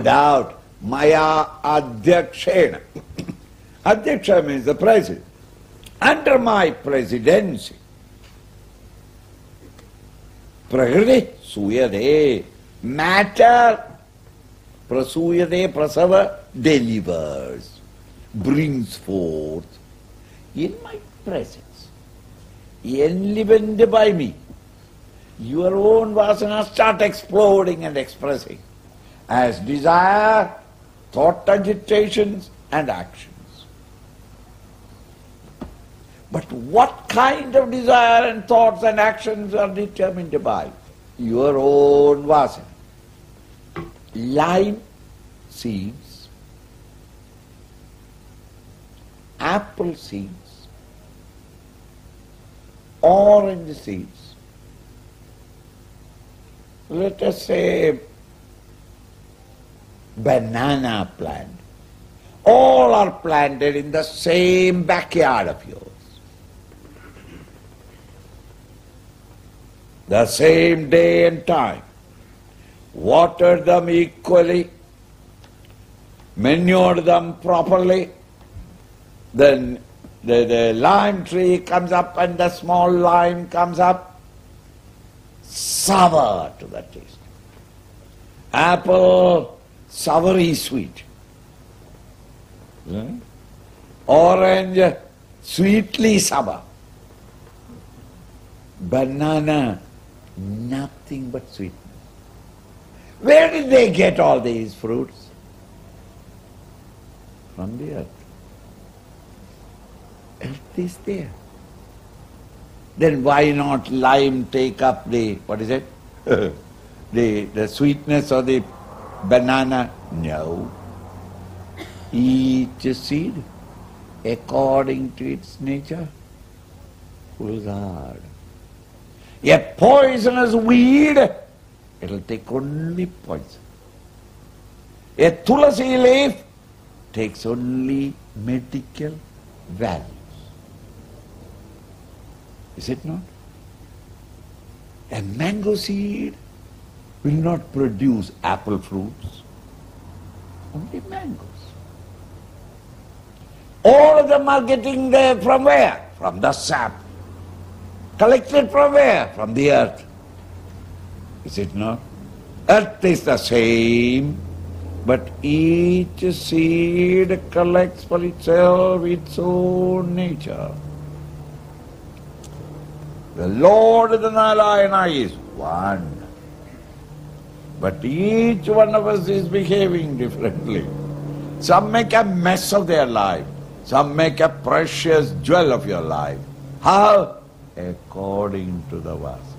doubt. Maya Adhyakshena. Adhyaksha means the president. Under my presidency, Prakriti Suyade, matter Prasuyade Prasava delivers, brings forth in my presence, enlivened by me. Your own vasanas start exploding and expressing as desire, thought agitations and actions. But what kind of desire and thoughts and actions are determined by your own vasana? Lime seeds, apple seeds, orange seeds, let us say banana plant, all are planted in the same backyard of yours. The same day and time. Water them equally, manure them properly, then the, the lime tree comes up and the small lime comes up, sour to the taste. Apple, soury sweet. Hmm? Orange, sweetly sour. Banana, nothing but sweetness. Where did they get all these fruits? From the earth. Earth is there. Then why not lime take up the, what is it? the, the sweetness or the banana? No. Each seed according to its nature will guard. A poisonous weed, it'll take only poison. A tulasi leaf takes only medical values. Is it not? A mango seed will not produce apple fruits, only mangoes. All of them are getting there from where? From the sap. Collected from where? From the earth. Is it not? Earth is the same, but each seed collects for itself its own nature. The Lord of the Narayana is one. But each one of us is behaving differently. Some make a mess of their life. Some make a precious jewel of your life. How? According to the vasa.